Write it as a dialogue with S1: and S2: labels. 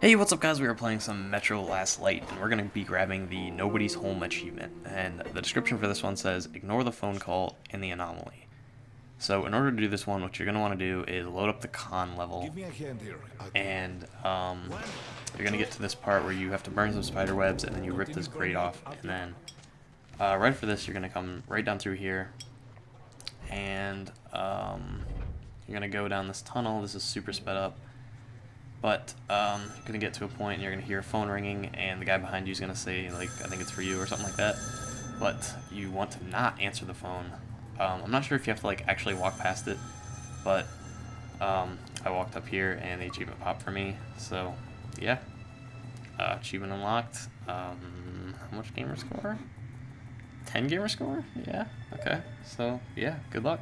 S1: Hey, what's up guys? We are playing some Metro Last Light, and we're going to be grabbing the Nobody's Home achievement. And the description for this one says, ignore the phone call and the anomaly. So in order to do this one, what you're going to want to do is load up the con level, and um, you're going to get to this part where you have to burn some spider webs, and then you rip this grate off, and then uh, right for this, you're going to come right down through here, and um, you're going to go down this tunnel. This is super sped up. But um, you're gonna get to a point and you're gonna hear a phone ringing, and the guy behind you is gonna say like, "I think it's for you" or something like that. But you want to not answer the phone. Um, I'm not sure if you have to like actually walk past it, but um, I walked up here and the achievement popped for me. So yeah, uh, achievement unlocked. Um, how much gamer score? 10 gamer score? Yeah. Okay. So yeah, good luck.